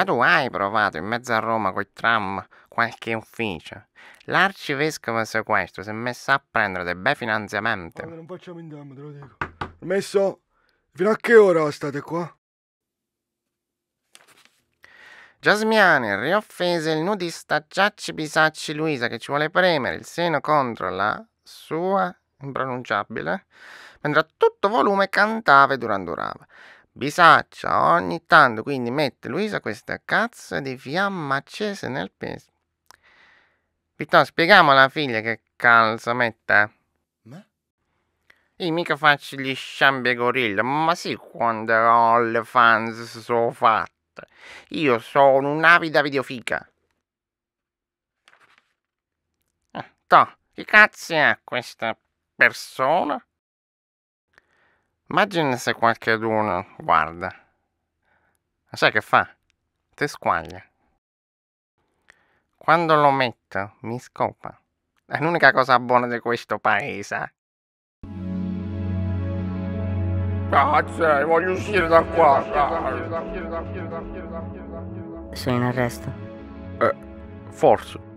Ma tu hai provato in mezzo a Roma coi tram qualche ufficio? L'arcivescovo sequestro si è messo a prendere dei bei finanziamenti. Guarda, non facciamo in damma, te lo dico. Permesso? Fino a che ora state qua? Giasmiani rioffese il nudista Giacci Bisacci Luisa che ci vuole premere il seno contro la sua impronunciabile, mentre a tutto volume cantava e durandurava. Bisaccia ogni tanto quindi mette Luisa questa cazzo di fiamma accese nel peso. Piuttosto spieghiamo alla figlia che calza mette. Ma? Io mica faccio gli sciambi e gorilla, ma sì quando ho le fans sono fatte. Io sono un'avida videofica. Eh, toh, che cazzo è questa persona? Immagina se qualcuno guarda. Ma sai che fa? Ti squaglia. Quando lo metto mi scopa. È l'unica cosa buona di questo paese. Cazzo, voglio uscire da qua. Sono in arresto. Forse.